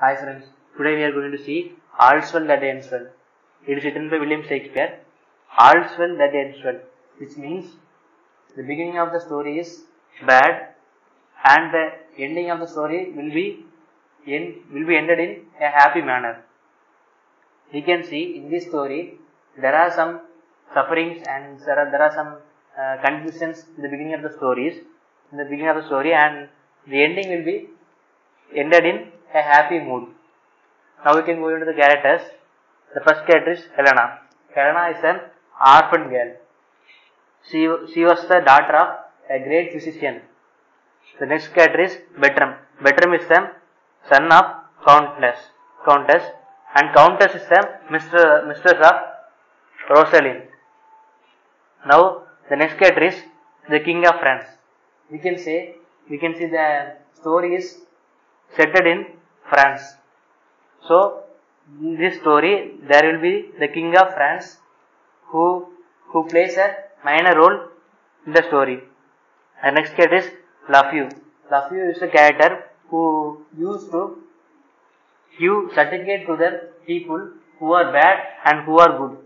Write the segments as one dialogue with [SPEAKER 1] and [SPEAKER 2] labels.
[SPEAKER 1] Hi friends, today we are going to see All's Well That Ends Well. It is written by William Shakespeare. All's Well That Ends Well, which means the beginning of the story is bad and the ending of the story will be in, will be ended in a happy manner. We can see in this story there are some sufferings and there are, there are some uh, confusions in the beginning of the stories in the beginning of the story and the ending will be ended in a happy mood. Now we can go into the characters. The first character is Helena. Helena is an orphan girl. She, she was the daughter of a great physician. The next character is Bertram. Bertram is the son of Countess. Countess and Countess is the mistress, mistress of Rosaline. Now the next character is the King of France. We can say we can see the story is set in France. So in this story there will be the King of France who who plays a minor role in the story. The next character is Lafeu. Lafeu is a character who used to give certificate to the people who are bad and who are good.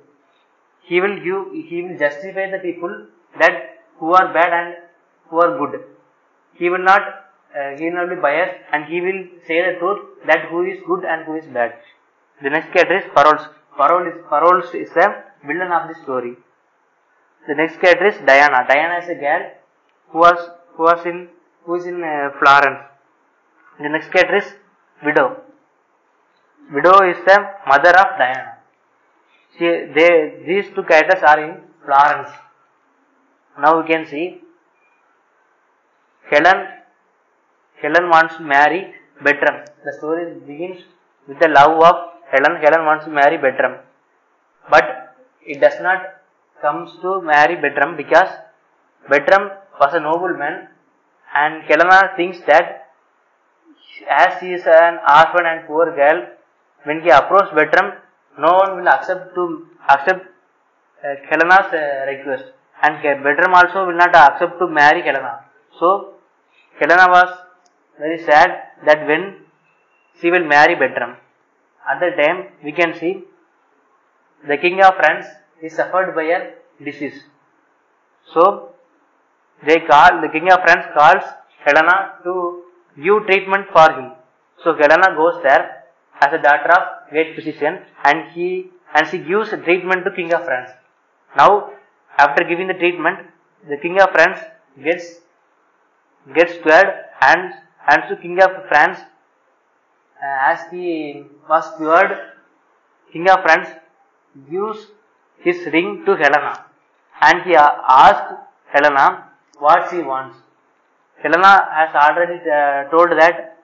[SPEAKER 1] He will give he will justify the people that who are bad and who are good. He will not uh, he will not be biased and he will say the truth that who is good and who is bad. The next character is Parolles. Parolles is Parolles is the villain of the story. The next character is Diana. Diana is a girl who was who was in who is in uh, Florence. The next character is Widow. Widow is the mother of Diana. She, they, these two characters are in Florence. Now we can see Helen. Helen wants to marry Bertram. The story begins with the love of Helen. Helen wants to marry Bertram, but it does not comes to marry Bertram because Bertram was a nobleman, and Helena thinks that as she is an orphan and poor girl, when he approached Bertram, no one will accept to accept uh, Helena's uh, request, and Bertram also will not accept to marry Helena. So Helena was very sad that when she will marry Bertram. At that time, we can see the king of France is suffered by a disease. So they call the king of France calls Helena to give treatment for him. So Helena goes there as a daughter of great physician and he and she gives treatment to king of France. Now after giving the treatment, the king of France gets gets cured and and to king of France uh, as he was cured, king of France gives his ring to Helena and he asked Helena what she wants. Helena has already uh, told that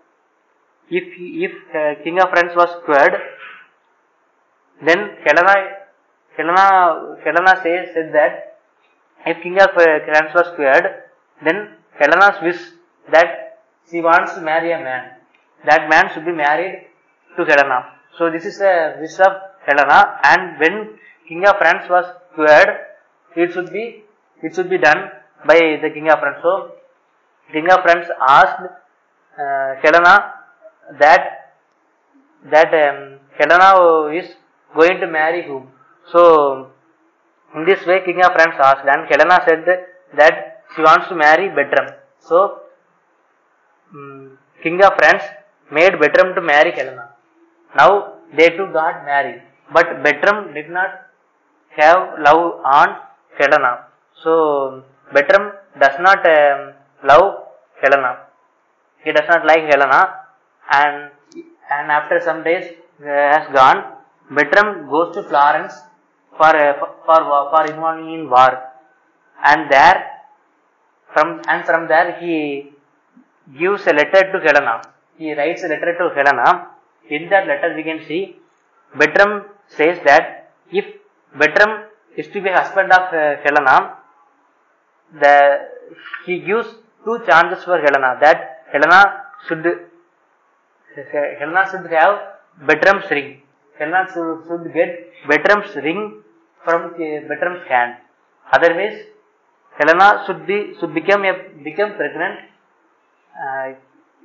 [SPEAKER 1] if if uh, King of France was cured, then Helena Helena Helena says said that if King of uh, France was cured, then Helena's wish that she wants to marry a man. That man should be married to Helena. So this is a wish of Helena, and when King of France was cured, it should be it should be done by the King of France. So King of France asked uh, Helena that that um, Helena is going to marry whom. So in this way, King of France asked, and Helena said that she wants to marry Bertram. So King of France made Bertram to marry Helena. Now they two got married, but Bertram did not have love on Helena. So Bertram does not um, love Helena. He does not like Helena, and and after some days uh, has gone, Bertram goes to Florence for uh, for for involving in war, and there from and from there he gives a letter to Helena. He writes a letter to Helena. In that letter, we can see Bertram says that if Bertram is to be husband of uh, Helena, the he gives two chances for Helena that Helena should Helena should have Bertram's ring. Helena should, should get Bertram's ring from uh, Bertram's hand. Otherwise, Helena should be should become a become pregnant. Uh,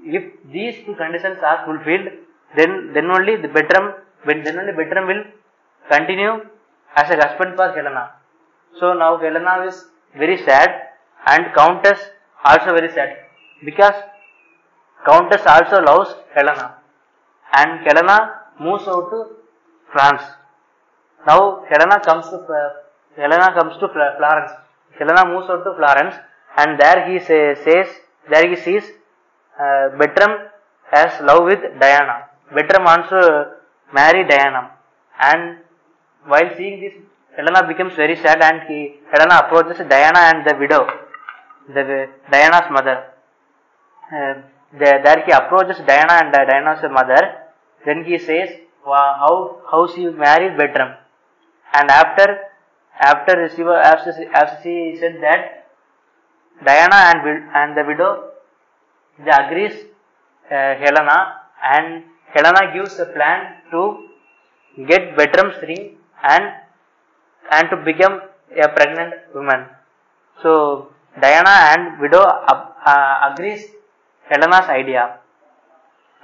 [SPEAKER 1] if these two conditions are fulfilled, then then only the Bertram when then only Bertram will continue as a husband for Helena. So now Helena is very sad and Countess also very sad because Countess also loves Helena and Helena moves out to France. Now Helena comes to Fl- Helena comes to Florence. Helena moves out to Florence and there he say, says there he sees uh, Bertram has love with Diana. Bertram wants to marry Diana and while seeing this Helena becomes very sad and he Helena approaches Diana and the widow, the Diana's mother. Uh, there, he approaches Diana and uh, Diana's mother. Then he says wow, how how she married Bertram. And after after she after after she said that Diana and and the widow they agrees uh, Helena and Helena gives a plan to get Bertram's ring and and to become a pregnant woman. So Diana and widow uh, uh, agrees Helena's idea.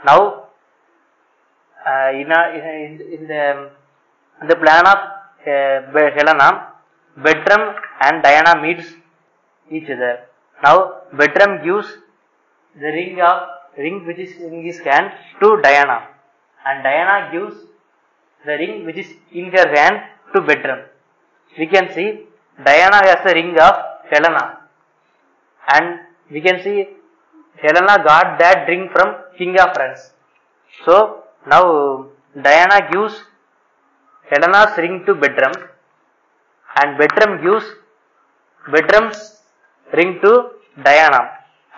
[SPEAKER 1] Now uh, in, a, in, in the in the plan of uh, Helena, Bertram and Diana meets each other. Now Bertram gives the ring of ring which is in his hand to Diana, and Diana gives the ring which is in her hand to Bertram. We can see Diana has the ring of Helena, and we can see Helena got that ring from King of France. So now Diana gives Helena's ring to Bertram, and Bertram gives Bertram's ring to Diana.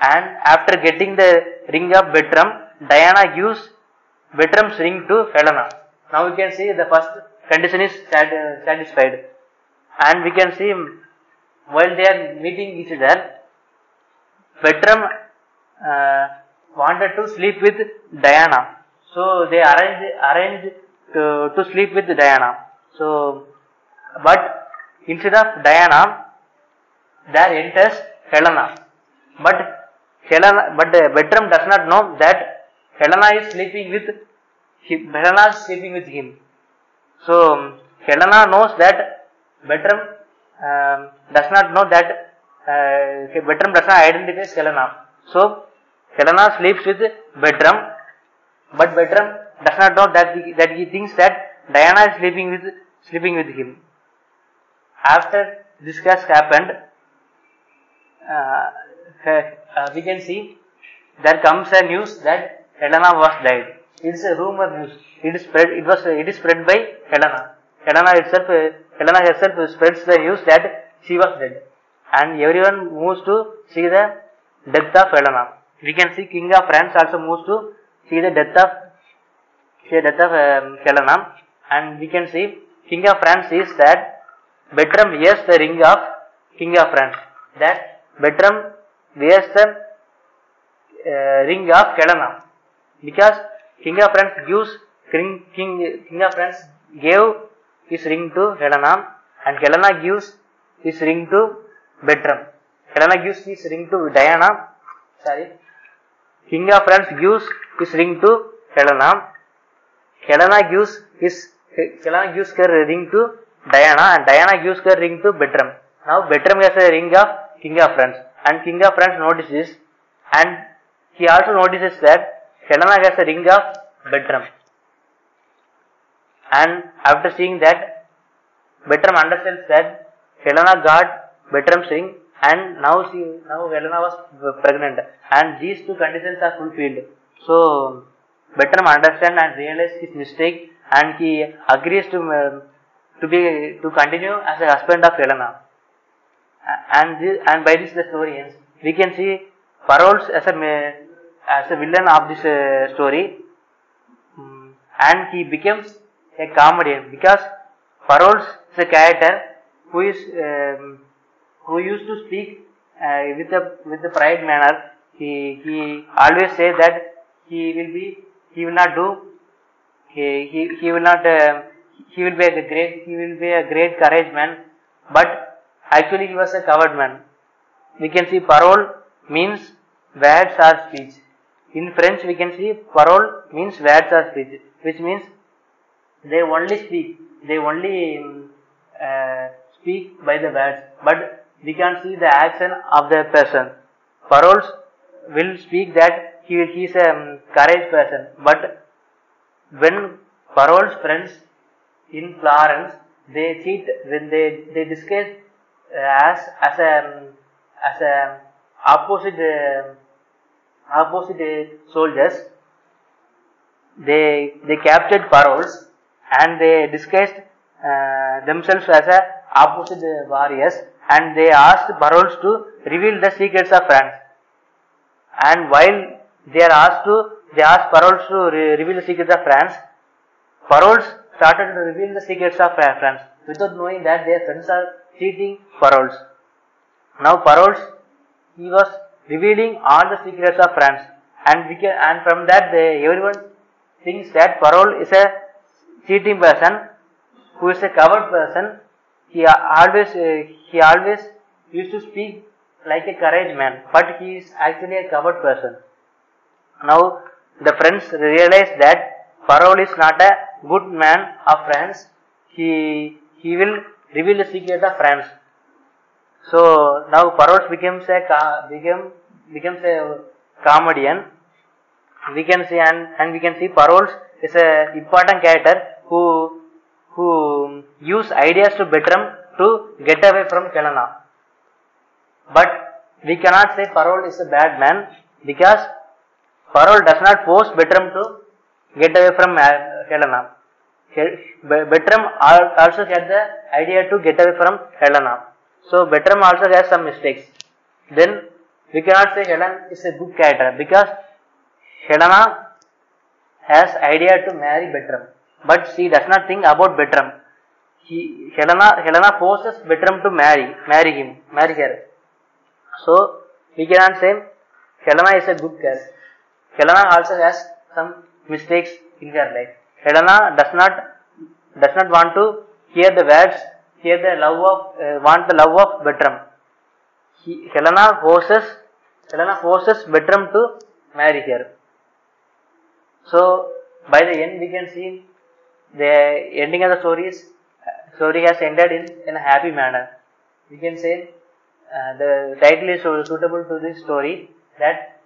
[SPEAKER 1] And after getting the ring of Bertram, Diana gives Bertram's ring to Helena. Now we can see the first condition is satisfied. And we can see while they are meeting each other, Bertram uh, wanted to sleep with Diana. So they arranged arranged to, to sleep with Diana. So, but instead of Diana, there enters Helena. But Helena, but Bertram does not know that Helena is sleeping with him. Helena is sleeping with him. So um, Helena knows that Bertram um, does not know that uh, Bertram does not identify Helena. So Helena sleeps with Bertram, but Bertram does not know that he, that he thinks that Diana is sleeping with sleeping with him. After this has happened, uh, uh, we can see there comes a news that Helena was died. It is a rumor news. It is spread. It was. It is spread by Helena. Helena itself. Uh, Helena herself spreads the news that she was dead, and everyone moves to see the death of Helena. We can see King of France also moves to see the death of see the death of um, Helena, and we can see King of France sees that Bertram wears the ring of King of France. That Bertram the uh, ring of Helena because King of France gives King, King, King of France gave his ring to Helena and Helena gives his ring to Bertram. Helena gives his ring to Diana. Sorry. King of France gives his ring to Helena. Helena gives his Helena gives her ring to Diana and Diana gives her ring to Bertram. Now Bertram has a ring of King of France and King of France notices and he also notices that Helena has a ring of Bertram. And after seeing that, Bertram understands that Helena got Bertram's ring and now she now Helena was pregnant and these two conditions are fulfilled. So Bertram understands and realizes his mistake and he agrees to uh, to be to continue as a husband of Helena. And this, and by this the story ends. We can see Parolles as a as a villain of this uh, story, Mm, and he becomes a comedian because Parolles is a character who is um, who used to speak uh, with a with a pride manner. He he always say that he will be he will not do he he, he will not uh, he will be a great he will be a great courage man, but actually he was a coward man. We can see parole means words or speech. in French we can see parole means words or speech, which means they only speak, they only uh, speak by the words, but we can see the action of the person. Parolles will speak that he, is a um, courage person, but when Parolles's friends in Florence, they cheat when they they discuss as as a as a opposite uh, opposite soldiers. They they captured Parolles and they disguised uh, themselves as a opposite warriors and they asked Parolles to reveal the secrets of France. And while they are asked to, they asked Parolles to re- reveal the secrets of France. Parolles started to reveal the secrets of France without knowing that their friends are cheating Parolles. Now Parolles, he was revealing all the secrets of France, and we can, and from that they, everyone thinks that Parolles is a cheating person, who is a coward person. He always uh, he always used to speak like a courage man, but he is actually a coward person. Now the friends realize that Parolles is not a good man of France. He he will reveal the secret of France. So now Parolles becomes a ca- become becomes a comedian. We can see and, and we can see Parolles is a important character who who use ideas to Bertram to get away from Helena. But we cannot say Parolles is a bad man because Parolles does not force Bertram to get away from uh, Helena. He- Be- Bertram also had the idea to get away from Helena. So Bertram also has some mistakes. Then we cannot say Helen is a good character because Helena has idea to marry Bertram, but she does not think about Bertram. He, Helena, Helena forces Bertram to marry, marry him, marry her. So we cannot say Helena is a good girl. Helena also has some mistakes in her life. Helena does not does not want to hear the words, hear the love of uh, want the love of Bertram. He, Helena forces Helena forces Bertram to marry her. So by the end we can see the ending of the story is story has ended in, in a happy manner. We can say uh, the title is suitable to this story that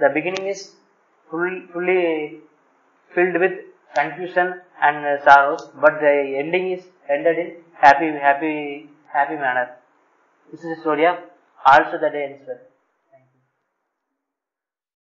[SPEAKER 1] the beginning is full, fully filled with confusion and uh, sorrows, but the ending is ended in happy, happy, happy manner. This is the story of All's Well That Ends Well.